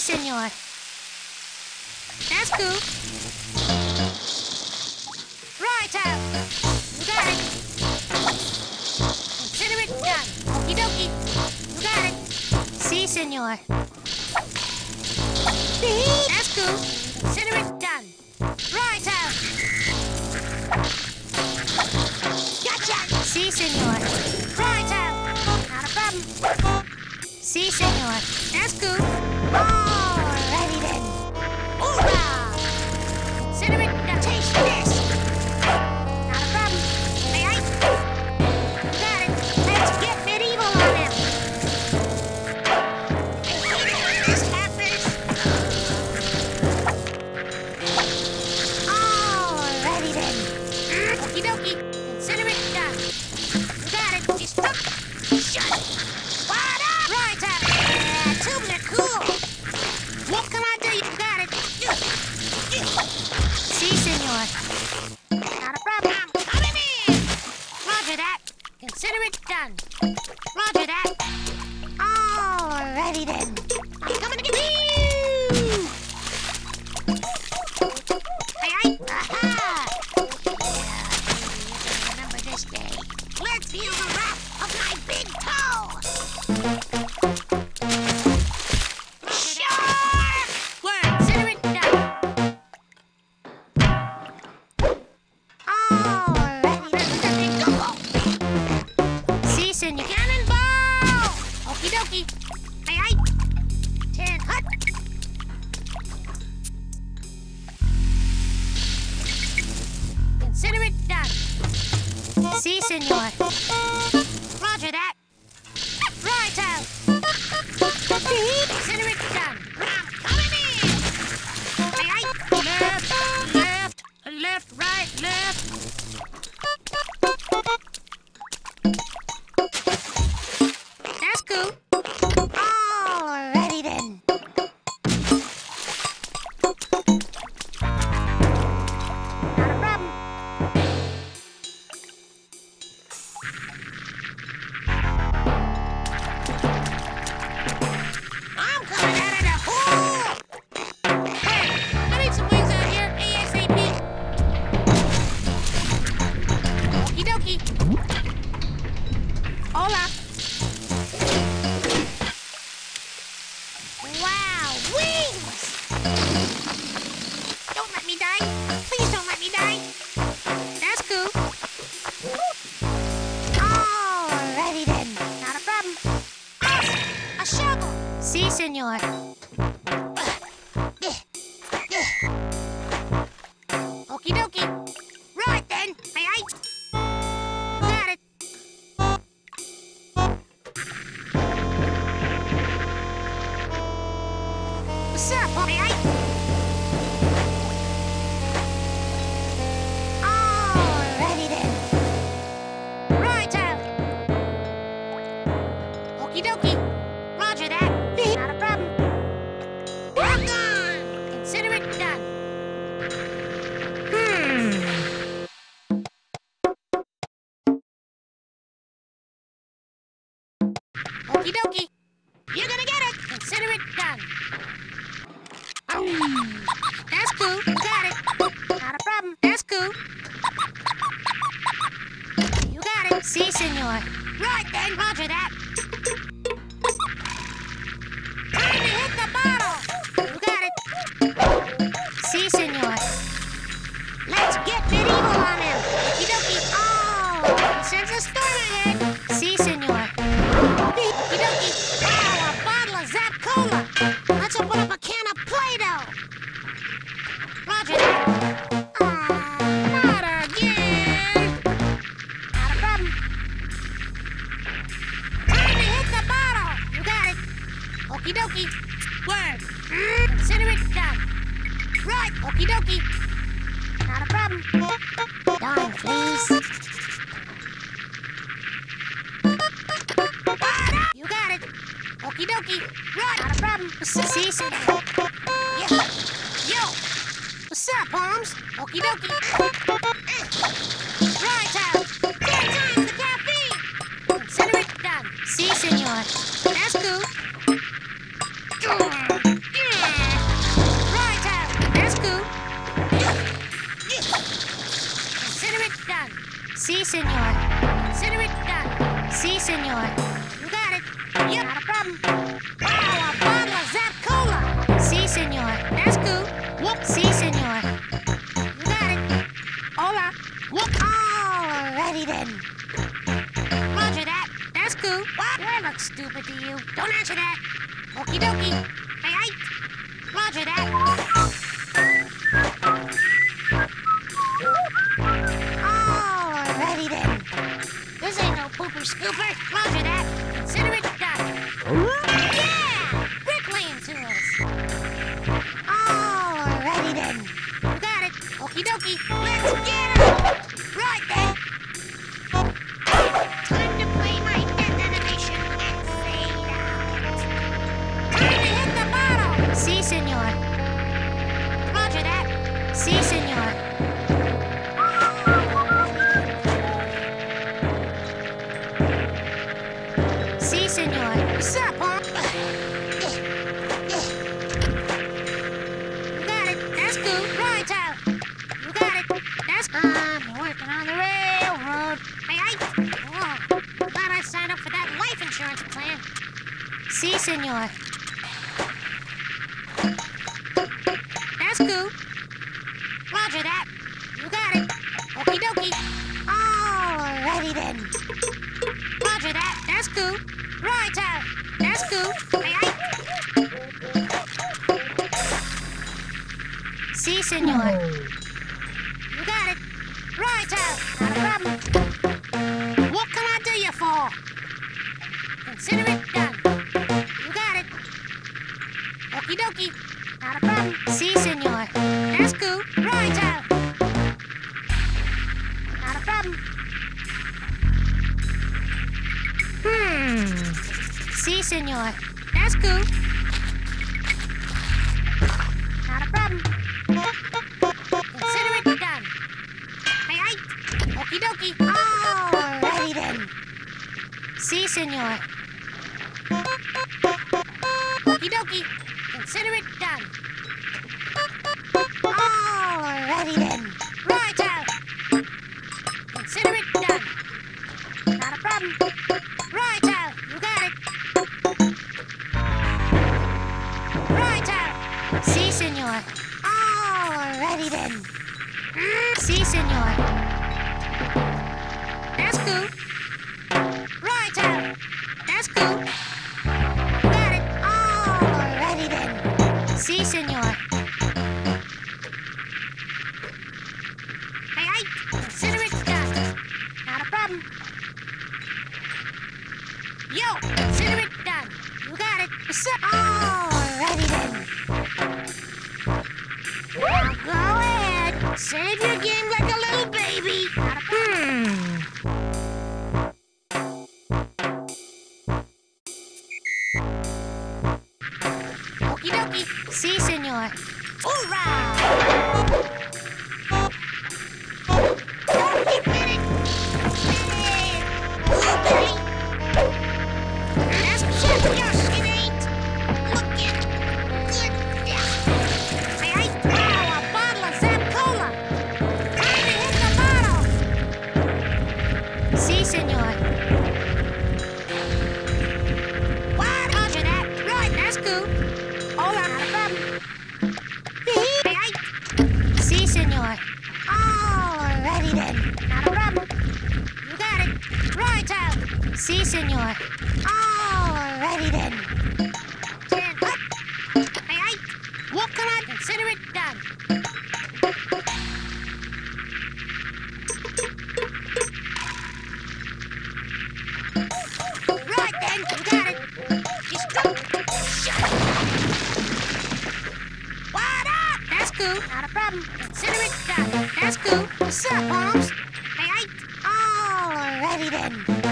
see, senor. That's cool. Right out. Got it. Consider it done. Okie dokie. Got it. See, si, senor. That's cool. Consider it done. Right out. Gotcha. See, si, senor. Right out. Not a problem. See, si, senor. That's cool. Alrighty then. Hoorah! Consider taste this. Hola. Wow, wings! Don't let me die. Please don't let me die. That's cool. Alrighty then, not a problem. Ah, a shovel. See, si, senor. пісеньок. Okie dokie. Right, not a problem. See, see. Yeah. Yo. What's up, Holmes? Okie dokie. Right uh, out. Time for the caffeine. Accelerate done. See, si, senor. That's cool. See, si, senor. Consider it done. See, si, senor. Alrighty then. Roger that. That's cool. What? Do I look stupid to you? Don't answer that. Okie dokie. Hey, right. Roger that. Cuckoo. May I? Si, senor. You got it. Right out. Not a problem. What can I do you for? Consider it done. You got it. Okie dokie. Not a problem. Si, senor. like, that's cool. Not a problem. Consider it done. Hey, hey. Okie dokie. Alrighty oh. then. See, si, senor. Okie dokie. Consider it done. Alrighty then. Right out. Consider it done. Not a problem. Right viven. Ah, sí, señor. What up? That's cool. Not a problem. Consider it done. That's cool. What's up, then.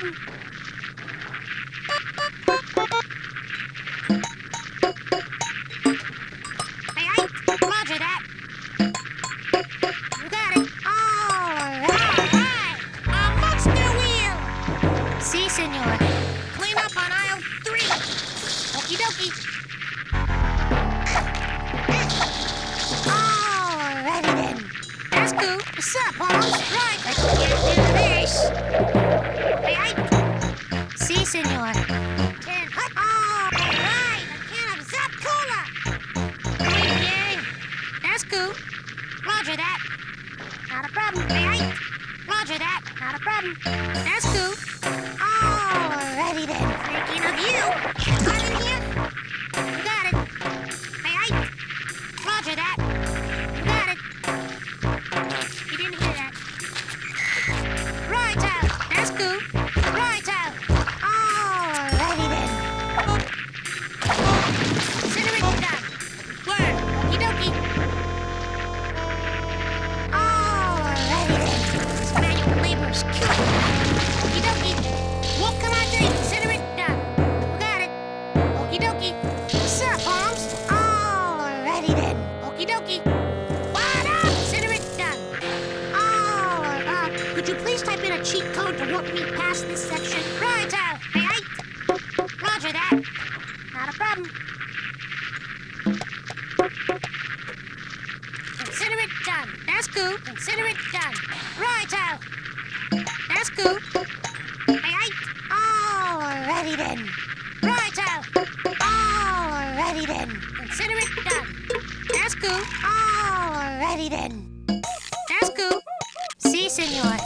Mom! two. Roger that. Not a problem. Way. Roger that. Not a problem. That's two. Alrighty then, thinking of you. on. Righto. That's cool. Right. Alrighty then. Righto. Alrighty then. Consider it done. That's cool. Alrighty then. That's cool. See, si, senor.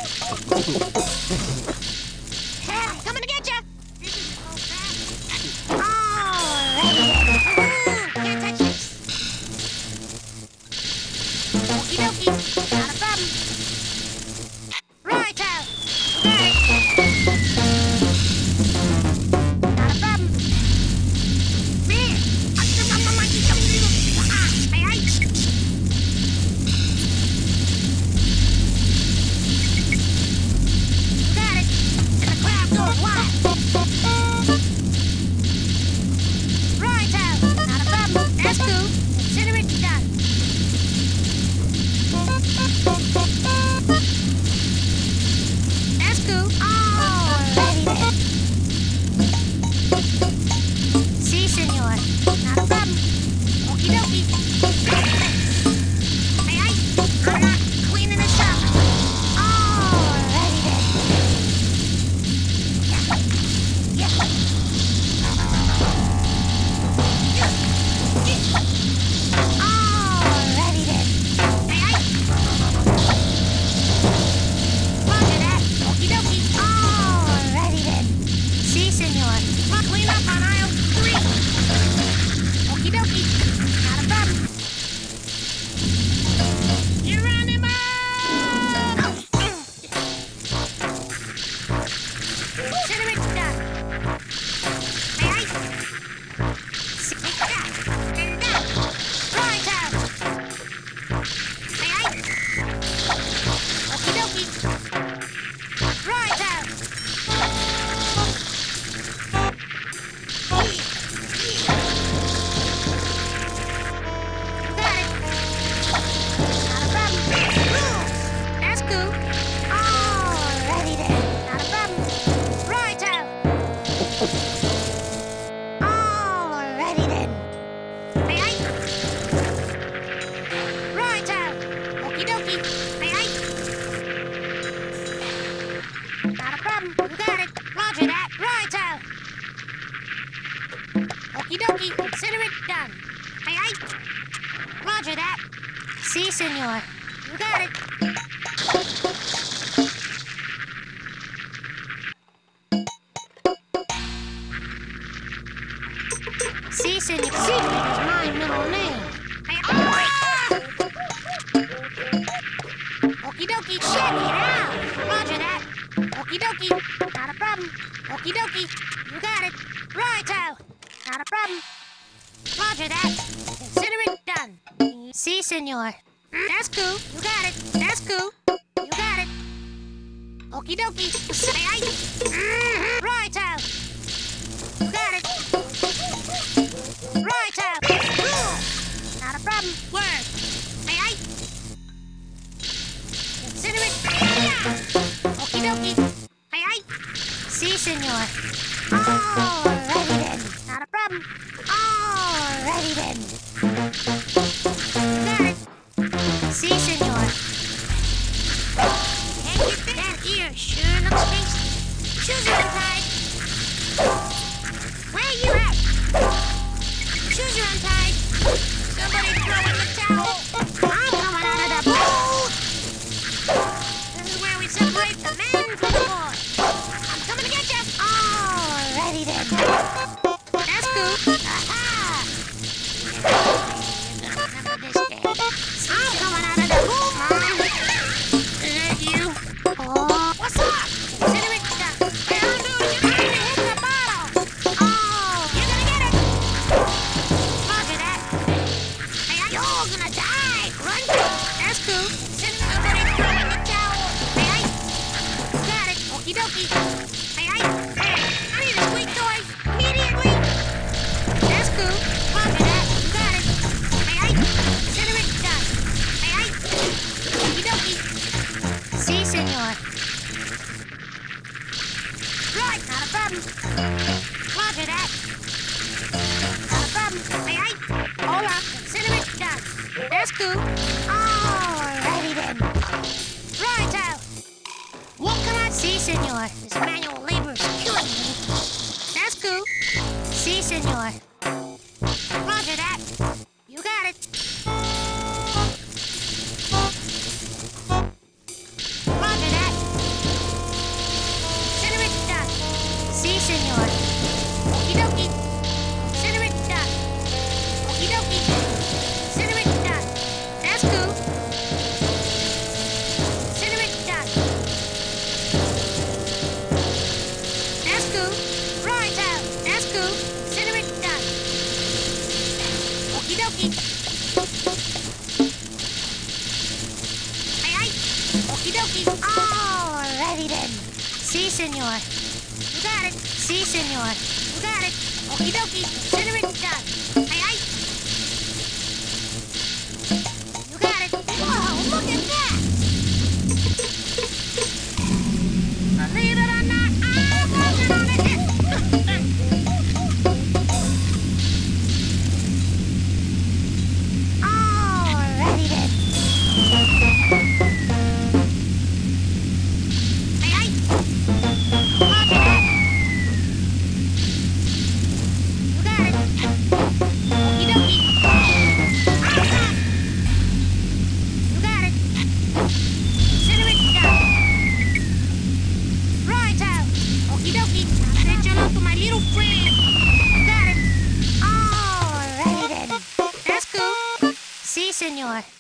Okie dokie, check it out. Roger that. Not a problem. You got it. Righto, not a problem. Roger that. Consider it done. See, senor. That's cool. You got it. That's cool. You got it. Mm-hmm, righto. You got it. Okie dokie. See, senor. Then. Not a problem. Alrighty then. Two. senor. You got it. Si, senor. You got it. Okie dokie. Cinnamon done.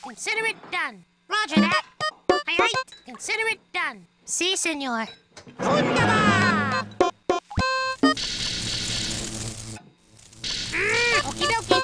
Consider it done. Roger that. Aye, aye. Consider it done. Si, senor. Wunderbar! Ah, okie dokie.